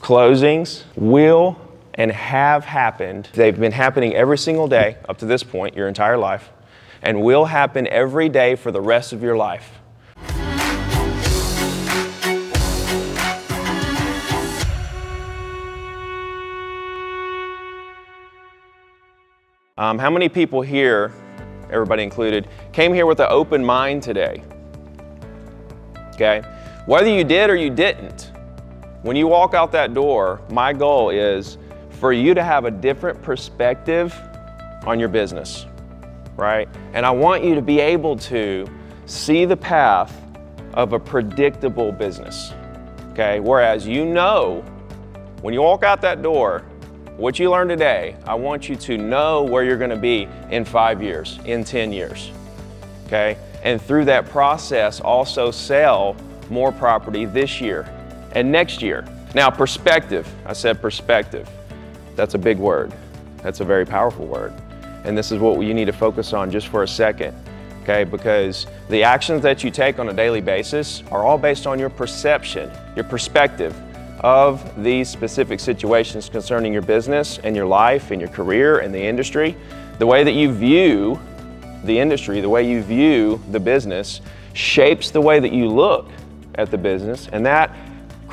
Closings will and have happened. They've been happening every single day up to this point, your entire life, and will happen every day for the rest of your life. Um, how many people here, everybody included, came here with an open mind today? Okay? Whether you did or you didn't, when you walk out that door, my goal is for you to have a different perspective on your business, right? And I want you to be able to see the path of a predictable business, okay? Whereas you know, when you walk out that door, what you learned today, I want you to know where you're going to be in five years, in 10 years. Okay? And through that process, also sell more property this year and next year. Now, perspective. I said perspective. That's a big word. That's a very powerful word. And this is what you need to focus on just for a second. Okay? Because the actions that you take on a daily basis are all based on your perception, your perspective of these specific situations concerning your business and your life and your career and the industry, the way that you view the industry, the way you view the business shapes the way that you look at the business and that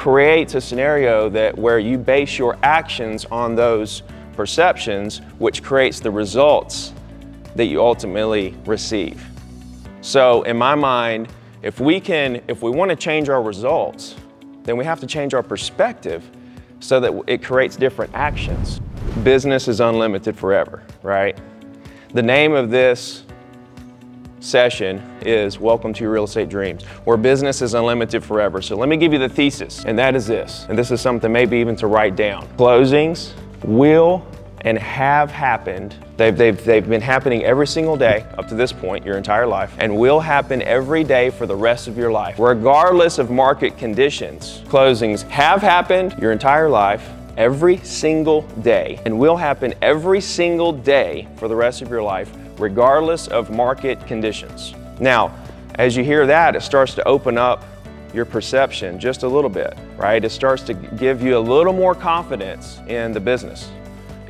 creates a scenario that where you base your actions on those perceptions which creates the results that you ultimately receive. So in my mind, if we can if we want to change our results, then we have to change our perspective so that it creates different actions. Business is unlimited forever, right? The name of this session is Welcome to Your Real Estate Dreams, where business is unlimited forever. So let me give you the thesis, and that is this, and this is something maybe even to write down. Closings will and have happened. They've, they've, they've been happening every single day up to this point, your entire life, and will happen every day for the rest of your life, regardless of market conditions. Closings have happened your entire life, every single day, and will happen every single day for the rest of your life, regardless of market conditions. Now, as you hear that, it starts to open up your perception just a little bit, right? It starts to give you a little more confidence in the business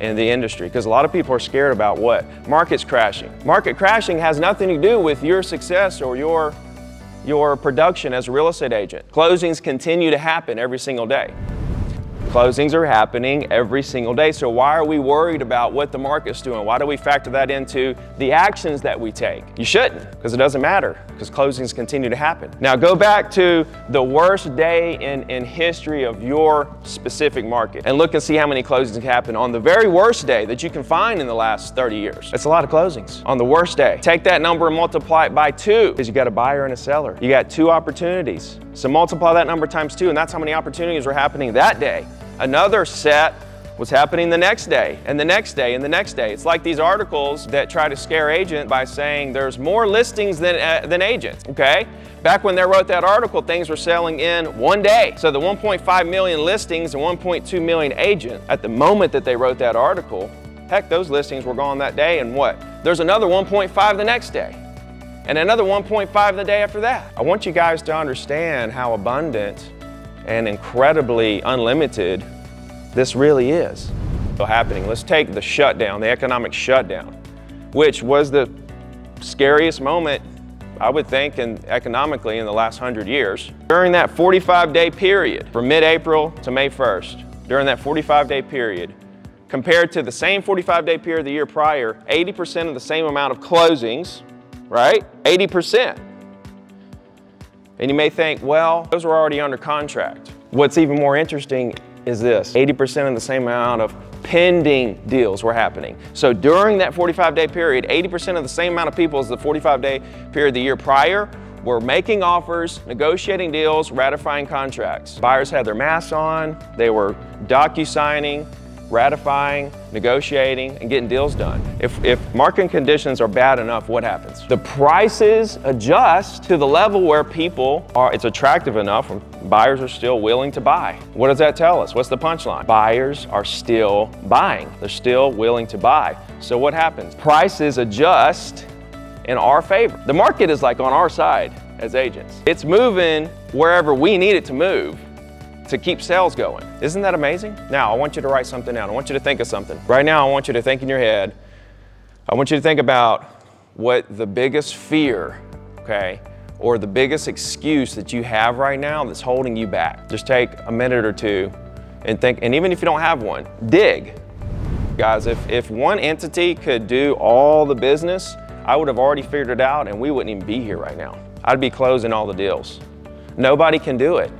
in the industry because a lot of people are scared about what? Market's crashing. Market crashing has nothing to do with your success or your, your production as a real estate agent. Closings continue to happen every single day. Closings are happening every single day. So why are we worried about what the market's doing? Why do we factor that into the actions that we take? You shouldn't, because it doesn't matter, because closings continue to happen. Now go back to the worst day in, in history of your specific market and look and see how many closings happen on the very worst day that you can find in the last 30 years. It's a lot of closings on the worst day. Take that number and multiply it by two, because you got a buyer and a seller. You got two opportunities. So multiply that number times two, and that's how many opportunities were happening that day. Another set was happening the next day and the next day and the next day. It's like these articles that try to scare agent by saying there's more listings than, uh, than agents, okay? Back when they wrote that article, things were selling in one day. So the 1.5 million listings and 1.2 million agents, at the moment that they wrote that article, heck, those listings were gone that day and what? There's another 1.5 the next day and another 1.5 the day after that. I want you guys to understand how abundant and incredibly unlimited this really is happening. Let's take the shutdown, the economic shutdown, which was the scariest moment, I would think, in, economically in the last 100 years. During that 45-day period, from mid-April to May 1st, during that 45-day period, compared to the same 45-day period the year prior, 80% of the same amount of closings, right? 80%. And you may think, well, those were already under contract. What's even more interesting is this 80% of the same amount of pending deals were happening. So during that 45 day period, 80% of the same amount of people as the 45 day period the year prior were making offers, negotiating deals, ratifying contracts. Buyers had their masks on, they were docu-signing, ratifying, negotiating, and getting deals done. If, if market conditions are bad enough, what happens? The prices adjust to the level where people are, it's attractive enough, buyers are still willing to buy. What does that tell us? What's the punchline? Buyers are still buying. They're still willing to buy. So what happens? Prices adjust in our favor. The market is like on our side as agents. It's moving wherever we need it to move to keep sales going. Isn't that amazing? Now, I want you to write something down. I want you to think of something. Right now, I want you to think in your head. I want you to think about what the biggest fear, okay, or the biggest excuse that you have right now that's holding you back. Just take a minute or two and think, and even if you don't have one, dig. Guys, if, if one entity could do all the business, I would have already figured it out and we wouldn't even be here right now. I'd be closing all the deals. Nobody can do it.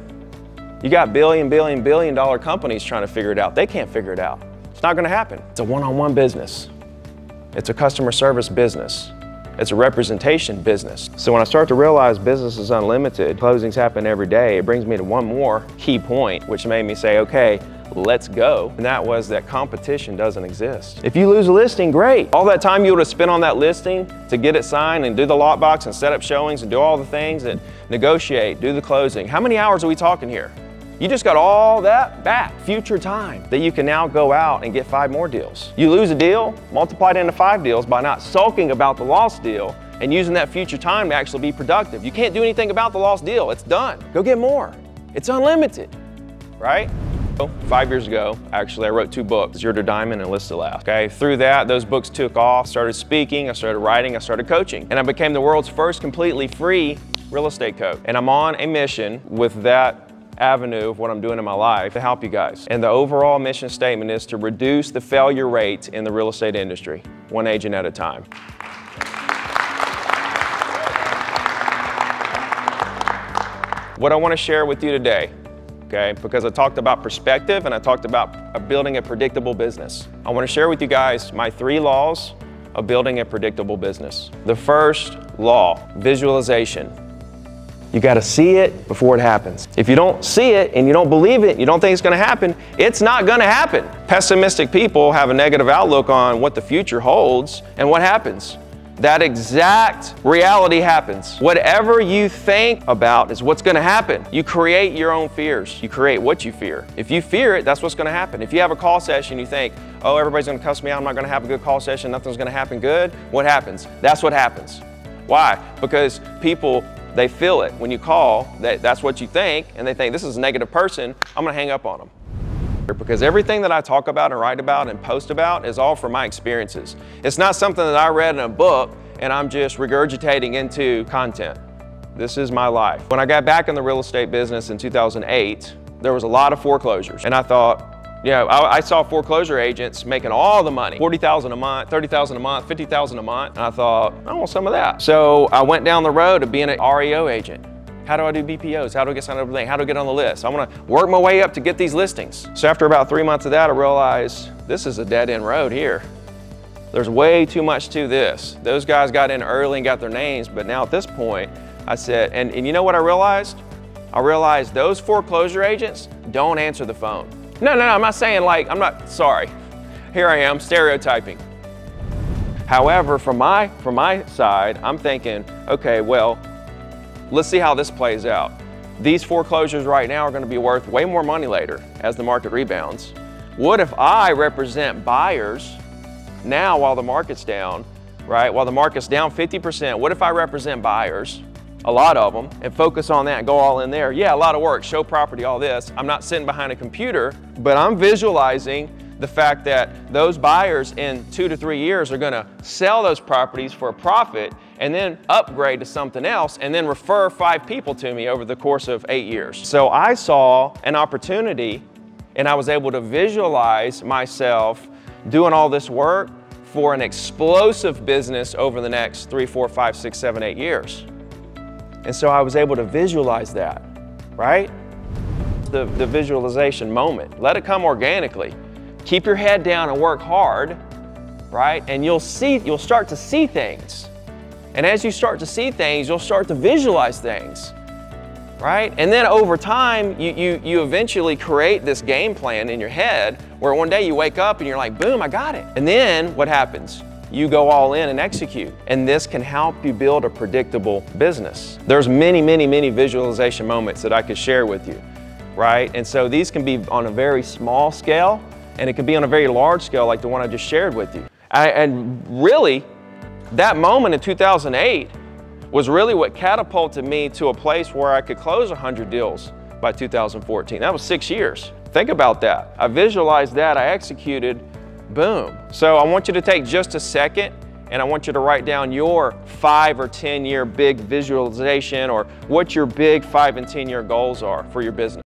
You got billion, billion, billion dollar companies trying to figure it out. They can't figure it out. It's not gonna happen. It's a one-on-one business. It's a customer service business. It's a representation business. So when I start to realize business is unlimited, closings happen every day, it brings me to one more key point, which made me say, okay, let's go. And that was that competition doesn't exist. If you lose a listing, great. All that time you would have spent on that listing to get it signed and do the lockbox and set up showings and do all the things and negotiate, do the closing. How many hours are we talking here? You just got all that back, future time, that you can now go out and get five more deals. You lose a deal, multiply it into five deals by not sulking about the lost deal and using that future time to actually be productive. You can't do anything about the lost deal. It's done. Go get more. It's unlimited, right? Five years ago, actually, I wrote two books, Zero to Diamond and List to Last. Okay, through that, those books took off, started speaking, I started writing, I started coaching, and I became the world's first completely free real estate coach. And I'm on a mission with that avenue of what I'm doing in my life to help you guys. And the overall mission statement is to reduce the failure rate in the real estate industry, one agent at a time. What I want to share with you today, okay, because I talked about perspective and I talked about uh, building a predictable business. I want to share with you guys my three laws of building a predictable business. The first law, visualization. You got to see it before it happens. If you don't see it and you don't believe it, you don't think it's going to happen, it's not going to happen. Pessimistic people have a negative outlook on what the future holds, and what happens? That exact reality happens. Whatever you think about is what's going to happen. You create your own fears. You create what you fear. If you fear it, that's what's going to happen. If you have a call session, you think, oh, everybody's going to cuss me out, I'm not going to have a good call session, nothing's going to happen good, what happens? That's what happens. Why? Because people they feel it. When you call, that, that's what you think, and they think, this is a negative person, I'm gonna hang up on them. Because everything that I talk about and write about and post about is all from my experiences. It's not something that I read in a book and I'm just regurgitating into content. This is my life. When I got back in the real estate business in 2008, there was a lot of foreclosures. And I thought, you know, I, I, saw foreclosure agents making all the money, 40,000 a month, 30,000 a month, 50,000 a month. And I thought, I want some of that. So I went down the road of being an REO agent. How do I do BPOs? How do I get signed up for How do I get on the list? I want to work my way up to get these listings. So after about three months of that, I realized this is a dead end road here. There's way too much to this. Those guys got in early and got their names, but now at this point, I said, and, and you know what I realized? I realized those foreclosure agents don't answer the phone. No, no, no, I'm not saying like, I'm not, sorry. Here I am, stereotyping. However, from my, from my side, I'm thinking, okay, well, let's see how this plays out. These foreclosures right now are gonna be worth way more money later as the market rebounds. What if I represent buyers now while the market's down, right? While the market's down 50%, what if I represent buyers a lot of them, and focus on that, go all in there. Yeah, a lot of work, show property, all this. I'm not sitting behind a computer, but I'm visualizing the fact that those buyers in two to three years are gonna sell those properties for a profit and then upgrade to something else and then refer five people to me over the course of eight years. So I saw an opportunity and I was able to visualize myself doing all this work for an explosive business over the next three, four, five, six, seven, eight years. And so I was able to visualize that, right? The, the visualization moment. Let it come organically. Keep your head down and work hard, right? And you'll see, you'll start to see things. And as you start to see things, you'll start to visualize things, right? And then over time, you, you, you eventually create this game plan in your head where one day you wake up and you're like, boom, I got it. And then what happens? You go all in and execute. And this can help you build a predictable business. There's many, many, many visualization moments that I could share with you, right? And so these can be on a very small scale and it can be on a very large scale like the one I just shared with you. I, and really, that moment in 2008 was really what catapulted me to a place where I could close 100 deals by 2014. That was six years. Think about that. I visualized that, I executed, boom. So I want you to take just a second and I want you to write down your five or 10 year big visualization or what your big five and 10 year goals are for your business.